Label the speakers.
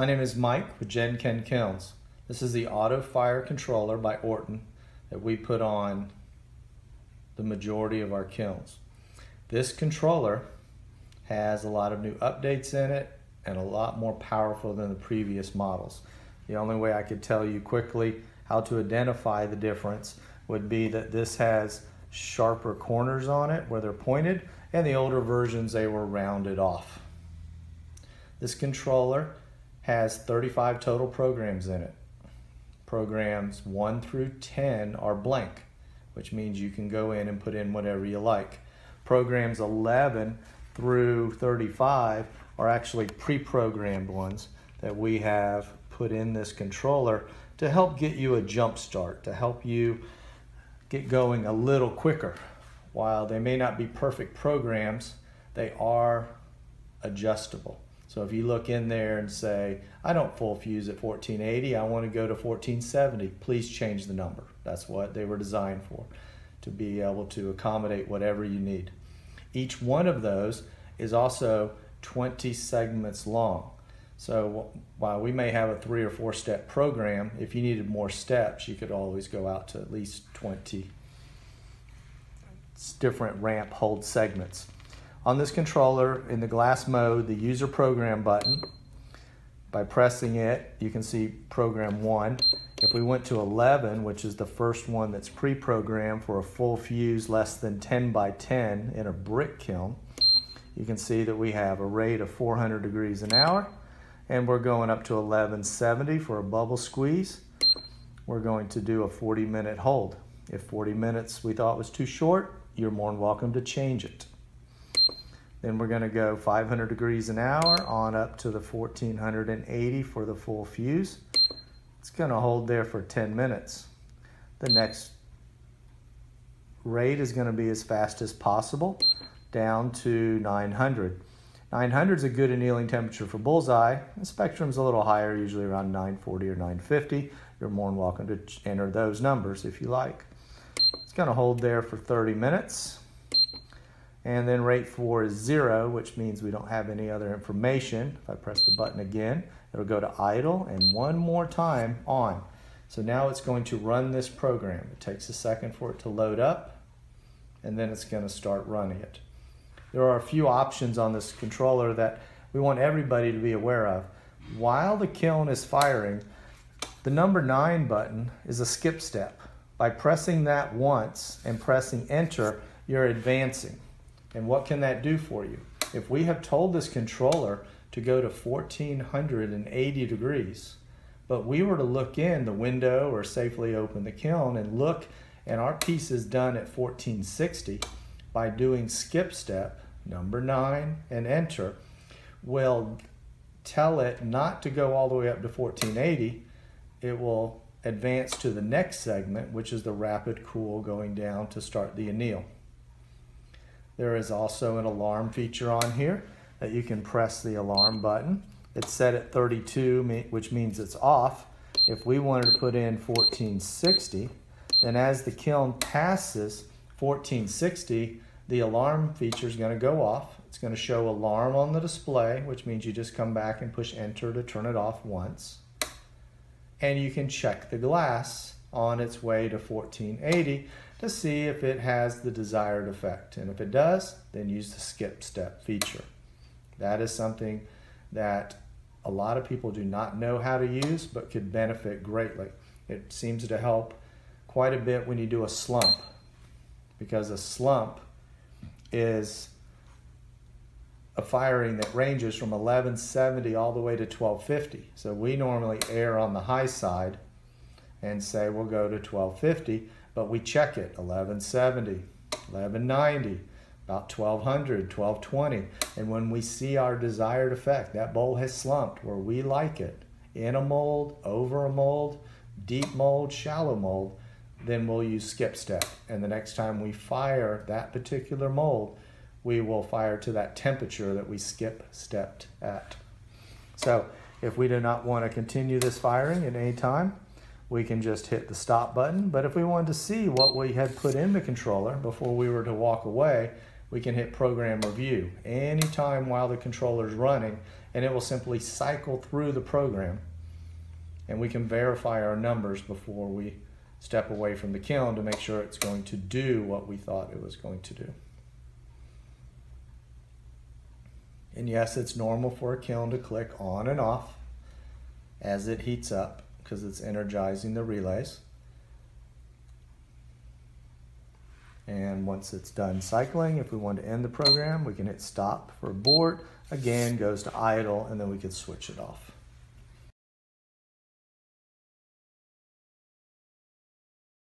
Speaker 1: My name is Mike with Jen-Ken Kilns. This is the AutoFire controller by Orton that we put on the majority of our kilns. This controller has a lot of new updates in it and a lot more powerful than the previous models. The only way I could tell you quickly how to identify the difference would be that this has sharper corners on it where they're pointed and the older versions they were rounded off. This controller has 35 total programs in it. Programs 1 through 10 are blank, which means you can go in and put in whatever you like. Programs 11 through 35 are actually pre-programmed ones that we have put in this controller to help get you a jump start, to help you get going a little quicker. While they may not be perfect programs, they are adjustable. So if you look in there and say, I don't full fuse at 1480, I want to go to 1470, please change the number. That's what they were designed for, to be able to accommodate whatever you need. Each one of those is also 20 segments long. So while we may have a three or four step program, if you needed more steps, you could always go out to at least 20 different ramp hold segments. On this controller, in the glass mode, the user program button, by pressing it, you can see program one. If we went to 11, which is the first one that's pre-programmed for a full fuse less than 10 by 10 in a brick kiln, you can see that we have a rate of 400 degrees an hour, and we're going up to 1170 for a bubble squeeze. We're going to do a 40 minute hold. If 40 minutes we thought was too short, you're more than welcome to change it. Then we're going to go 500 degrees an hour on up to the 1480 for the full fuse. It's going to hold there for 10 minutes. The next rate is going to be as fast as possible down to 900. 900 is a good annealing temperature for bullseye. The spectrum's a little higher, usually around 940 or 950. You're more than welcome to enter those numbers if you like. It's going to hold there for 30 minutes. And then rate 4 is 0, which means we don't have any other information. If I press the button again, it'll go to idle and one more time on. So now it's going to run this program. It takes a second for it to load up, and then it's going to start running it. There are a few options on this controller that we want everybody to be aware of. While the kiln is firing, the number 9 button is a skip step. By pressing that once and pressing enter, you're advancing. And what can that do for you? If we have told this controller to go to 1480 degrees, but we were to look in the window or safely open the kiln and look and our piece is done at 1460 by doing skip step number nine and enter will tell it not to go all the way up to 1480 it will advance to the next segment which is the rapid cool going down to start the anneal there is also an alarm feature on here that you can press the alarm button. It's set at 32, which means it's off. If we wanted to put in 1460, then as the kiln passes 1460, the alarm feature is going to go off. It's going to show alarm on the display, which means you just come back and push enter to turn it off once. And you can check the glass on its way to 1480 to see if it has the desired effect. And if it does, then use the skip step feature. That is something that a lot of people do not know how to use but could benefit greatly. It seems to help quite a bit when you do a slump because a slump is a firing that ranges from 1170 all the way to 1250. So we normally err on the high side and say we'll go to 1250 but we check it 1170, 1190, about 1200, 1220. And when we see our desired effect, that bowl has slumped where we like it, in a mold, over a mold, deep mold, shallow mold, then we'll use skip step. And the next time we fire that particular mold, we will fire to that temperature that we skip stepped at. So if we do not want to continue this firing at any time, we can just hit the stop button. But if we wanted to see what we had put in the controller before we were to walk away, we can hit program review anytime while the controller is running and it will simply cycle through the program. And we can verify our numbers before we step away from the kiln to make sure it's going to do what we thought it was going to do. And yes, it's normal for a kiln to click on and off as it heats up because it's energizing the relays. And once it's done cycling, if we want to end the program, we can hit stop for abort. Again, goes to idle, and then we can switch it off.